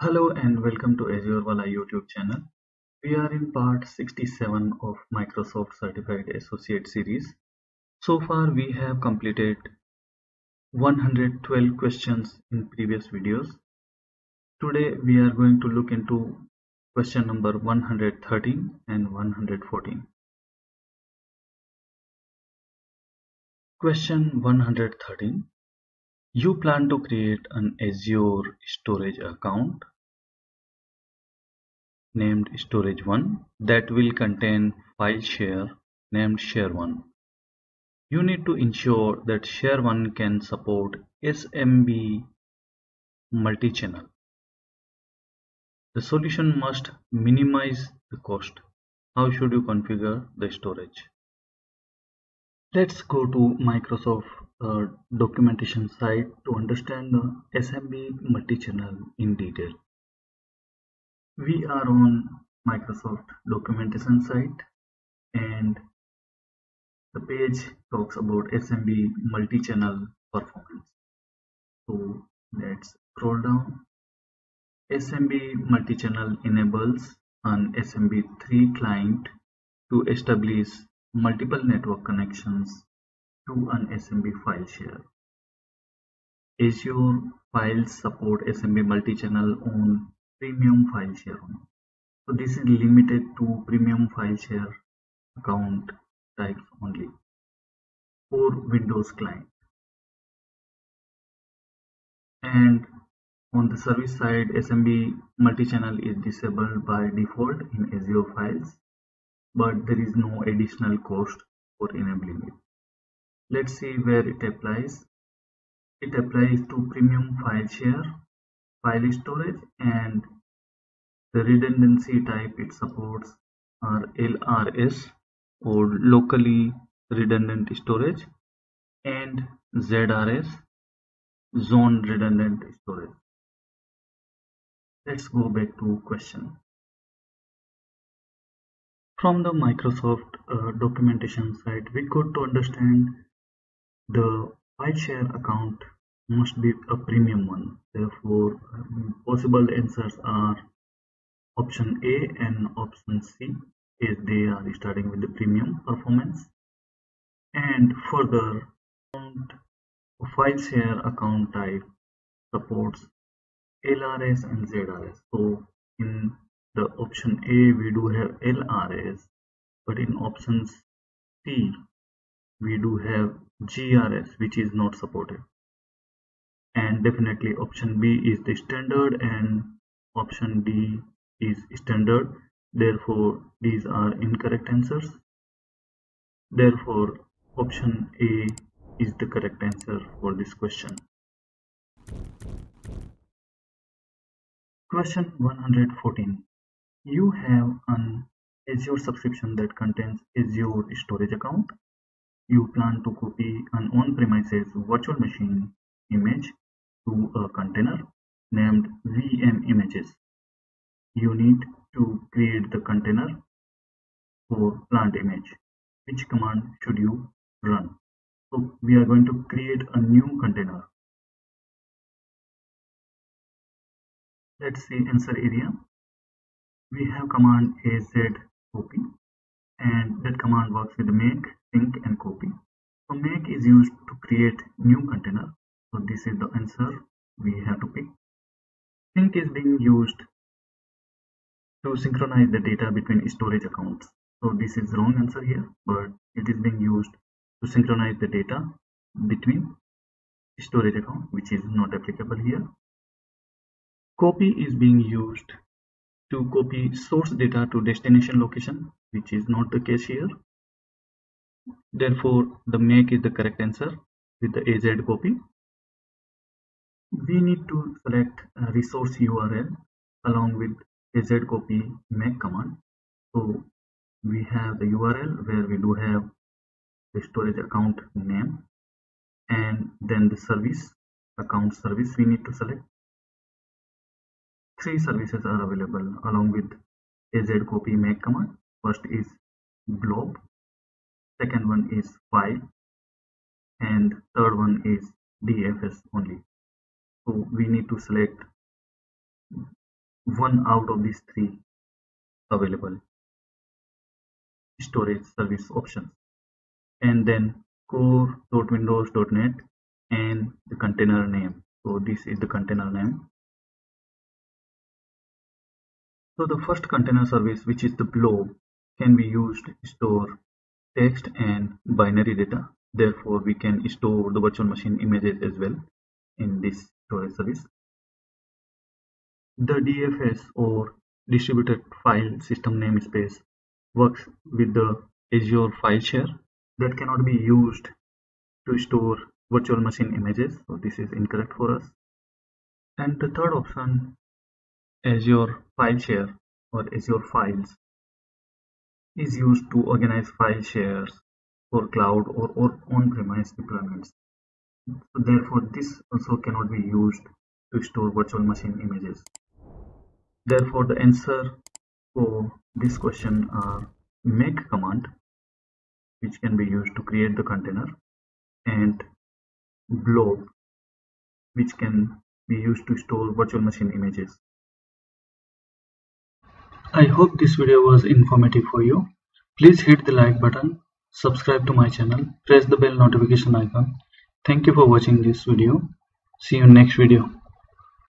Hello and welcome to Azure Wala YouTube channel. We are in part 67 of Microsoft Certified Associate series. So far we have completed 112 questions in previous videos. Today we are going to look into question number 113 and 114. Question 113 you plan to create an Azure storage account named storage1 that will contain file share named share1. You need to ensure that share1 can support SMB multi-channel. The solution must minimize the cost. How should you configure the storage? Let's go to Microsoft uh, documentation site to understand the SMB multi-channel in detail. We are on Microsoft documentation site and the page talks about SMB multi-channel performance. So let's scroll down. SMB multi-channel enables an SMB3 client to establish multiple network connections to an SMB file share. Azure files support SMB multi-channel on premium file share. So this is limited to premium file share account types only for Windows client. And on the service side, SMB multi-channel is disabled by default in Azure files, but there is no additional cost for enabling it. Let's see where it applies. It applies to premium file share, file storage and the redundancy type it supports are LRS or locally redundant storage and ZRS zone redundant storage. Let's go back to question. From the Microsoft uh, documentation site, we got to understand the file share account must be a premium one. Therefore, possible answers are option A and option C as they are starting with the premium performance. And further, file share account type supports LRS and ZRS. So in the option A we do have LRS, but in options C we do have GRS which is not supported and definitely option B is the standard and option D is standard. Therefore these are incorrect answers. Therefore option A is the correct answer for this question. Question 114 you have an Azure subscription that contains Azure storage account you plan to copy an on-premises virtual machine image to a container named VM images. You need to create the container for plant image. Which command should you run? So we are going to create a new container. Let's see answer area. We have command az copy and that command works with make sync and copy. So make is used to create new container. So this is the answer we have to pick. Sync is being used to synchronize the data between storage accounts. So this is wrong answer here but it is being used to synchronize the data between storage account which is not applicable here. Copy is being used to copy source data to destination location which is not the case here. Therefore the make is the correct answer with the az copy. We need to select resource url along with az copy make command. So we have the url where we do have the storage account name and then the service account service we need to select three services are available along with az copy make command. First is blob second one is file and third one is dfs only. So we need to select one out of these three available. Storage service options. And then core.windows.net and the container name. So this is the container name so the first container service which is the blob can be used to store text and binary data. Therefore we can store the virtual machine images as well in this storage service. The dfs or distributed file system namespace works with the azure file share that cannot be used to store virtual machine images. So this is incorrect for us. And the third option azure file share or azure files is used to organize file shares for cloud or, or on-premise deployments so therefore this also cannot be used to store virtual machine images therefore the answer for this question are make command which can be used to create the container and blob which can be used to store virtual machine images. I hope this video was informative for you. Please hit the like button, subscribe to my channel, press the bell notification icon. Thank you for watching this video. See you next video.